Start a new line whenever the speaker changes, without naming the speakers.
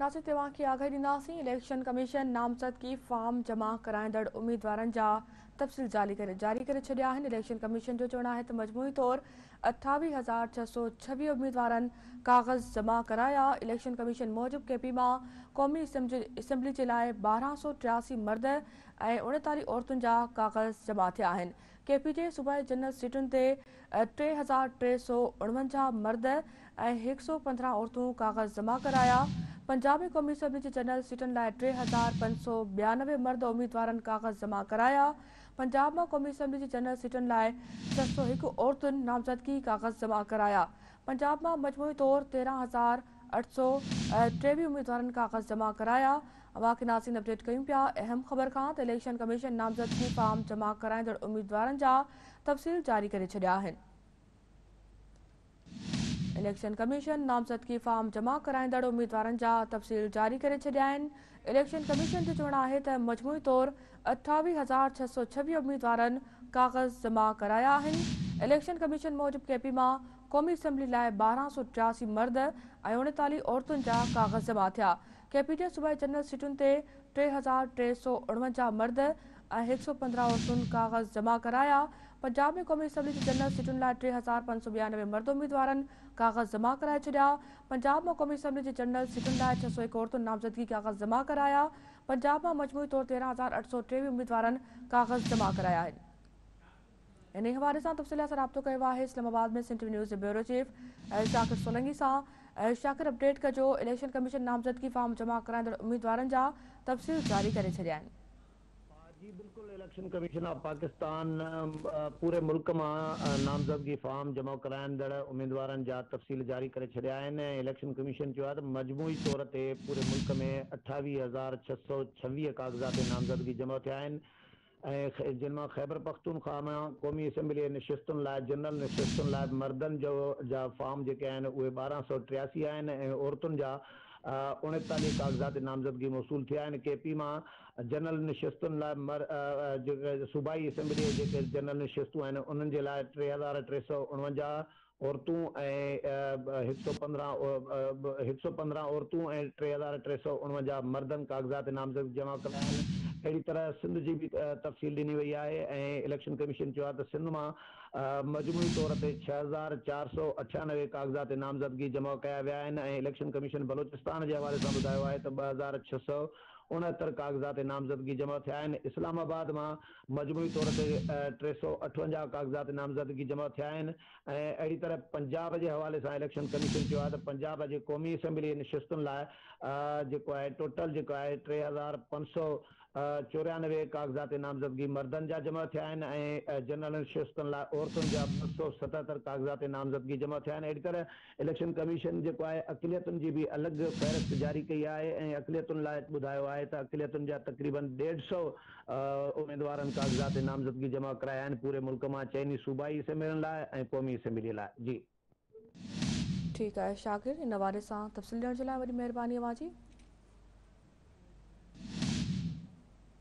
नासिक तव्हांखे आगाही ॾींदासीं। Election commission नामज़दगी फॉर्म जमा कराईंदड़ उम्मीदवारनि जा तफ़सील जारी करे जारी करे छॾिया आहिनि। इलेक्शन कमीशन जो चवणु आहे त मजमूई तौरु अठावीह हज़ार छह सौ छवीह उम्मीदवारनि काग़ज़ जमा कराया। इलेक्शन कमीशन मूजिबि केपी माँ क़ौमी असेंबली जे लाइ ॿारहं सौ टियासी मर्द ऐं उणेतालीह औरतुनि जा काग़ज़ जमा थिया आहिनि। केपी जे सूबाई जनरल सीटुनि ते टे हज़ार टे सौ उणवंजाह मर्द ऐं हिकु सौ पंद्रहं औरतूं काग़ज़ जमा कराया। पंजाबी क़ौमी असैम्बली जी जनरल सीटुनि लाइ टे हज़ार पंज सौ ॿियानवे मर्द उम्मीदवारनि काग़ज़ जमा कराया। पंजाब माँ क़ौमी असैम्बली जी जनरल सीटुनि लाइ छह सौ हिकु औरतुनि नामज़दगी काग़ज़ जमा कराया। पंजाब माँ मजमूई तौरु तेरहं हज़ार अठ सौ टेवीह काग़ज़ जमा कराया। अवां नाज़ीन अपडेट कयूं पिया, अहम ख़बर खां इलेक्शन कमीशन नामज़दगी फॉर्म जमा कराईंदड़ उम्मीदवारनि जा तफ़सील जारी करे इलेक्शन कमीशन नामज़दगी फॉर्म जमा कराईंदड़ उम्मीदवारनि जा तफ़सील जारी करे इलेक्शन कमीशन जो चवणु आहे त मजमूई तौरु अठावीह हज़ार छह सौ छवीह उम्मीदवारनि काग़ज़ जमा कराया इलेक्शन कमीशन मूजिबि केपी माँ क़ौमी असेंबली लाइ सौ टियासी मर्द ऐं उणेतालीह औरतुनि काग़ज़ जमा थिया। केपी जे सूबाई जनरल सीटुनि ते टे हज़ार टे सौ उणवंजाह मर्द हिकु सौ पंद्रहं औरतुनि काग़ज़ जमा कराया। पंजाब में क़ौमी असैम्बली जी जनरल सीटुनि लाइ टे हज़ार पंज सौ ॿियानवे मर्द उम्मीदवारनि काग़ज़ जमा कराए छॾिया। पंजाब माँ क़ौमी असैम्बली जी जनरल सीटुनि लाइ छह सौ हिकु औरतुनि नामज़दगी काग़ज़ जमा कराया। पंजाब माँ मजमूई तौर तेरहं हज़ार अठ सौ टेवीह उम्मीदवारनि काग़ज़ जमा कराया इन हवाले सां तफ़सील सां राब्तो कयो आहे इस्लामाबाद में सिंध न्यूज़ जे ब्यूरो चीफ शाकिर सोलंगी सां शाकिर अपडेट कजो इलेक्शन कमीशन नामज़दगी फॉर्म जमा कराईंदड़ उम्मीदवारनि जा तफ़सील जारी करे छॾिया
जी, बिल्कुल, इलेक्शन कमीशन ऑफ़ पाकिस्तान पूरे मुल्क में नामज़दगी फॉर्म जमा कराईंदड़ उम्मीदवारनि जा तफ़सील जारी करे छॾिया इलेक्शन कमीशन चयो आहे त तौर ते पूरे मुल्क में अठावीह हज़ार छह सौ छवीह कागज़ात नामज़दगी जमा आहिनि ऐं जिन ख़ैबर पख्तूनख्वा माँ क़ौमी असेंबली निशिस्तुनि लाइ जनरल निशिस्तुनि लाइ मर्दनि जो, जा फॉर्म जेके आहिनि सौ टियासी आहिनि ऐं औरतुनि कागज़ात नामज़दगी मौसूल थिया के पी माँ जनरल निशिस्तुनि लाइ मर सूबाई असेंबली जनरल निशिस्तूं लाइ टे हज़ार टे सौ उणवंजाह औरतूं ऐं हिकु सौ पंद्रहं हिकु सौ पंद्रहं औरतूं ऐं टे हज़ार टे सौ उणवंजाह मर्दनि कागज़ात नामज़द जमा कया आहिनि। अहिड़ी तरह सिंध जी बि तफ़सील ॾिनी वई आहे ऐं इलेक्शन कमीशन चयो आहे त सिंध माँ मजमूई तौर ते छह हज़ार चारि सौ अठानवे कागज़ात नामज़दगी जमा कया विया आहिनि ऐं इलेक्शन कमीशन बलोचिस्तान जे हवाले सां ॿुधायो आहे त ॿ हज़ार छह सौ उणहतरि कागज़ात नामज़दगी जमा आहिनि इस्लामाबाद में मजमूई तौर ते टे सौ अठवंजा कागज़ात नामज़दगी जमा ऐं अहिड़ी तरह पंजाब के हवाले से इलेक्शन कमीशन चयो पंजाब जे क़ौमी असेंबली निशिस्तुनि लाइ आहे, टोटल जेको आहे, टे हज़ार पंज सौ चोरानवे कागज़ात नामज़दगी मर्दनि जा जमा थिया आहिनि जनरल निशिस्तुनि लाइ औरतुनि जा सौ सतहतरि कागज़ात नामज़दगी जमा आहिनि अहिड़ी तरह, इलेक्शन कमीशन जेको आहे, अक़लियतुनि जी बि अलॻि फ़हिरिस्त जारी कई आहे ऐं अक़लियतुनि लाइ ॿुधायो आहे त जा तक़रीबन ॾेढ सौ उमेदवारनि कागज़ात नामज़दगी जमा कराया पूरे मुल्क माँ चइनी सूबाई असेंबली लाइ ऐं क़ौमी असेंबली लाइ। जी।
ठीकु आहे, शाकिर, हिन हवाले सां तफ़सील ॾियण जे लाइ वॾी महिरबानी अवां जी